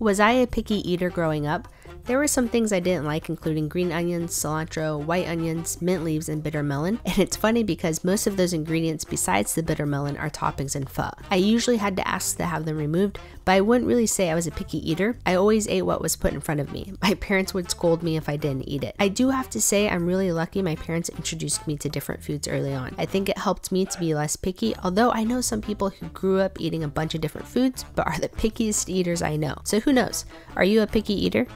Was I a picky eater growing up? There were some things I didn't like, including green onions, cilantro, white onions, mint leaves, and bitter melon. And it's funny because most of those ingredients besides the bitter melon are toppings in pho. I usually had to ask to have them removed, but I wouldn't really say I was a picky eater. I always ate what was put in front of me. My parents would scold me if I didn't eat it. I do have to say I'm really lucky my parents introduced me to different foods early on. I think it helped me to be less picky, although I know some people who grew up eating a bunch of different foods but are the pickiest eaters I know. So who knows? Are you a picky eater?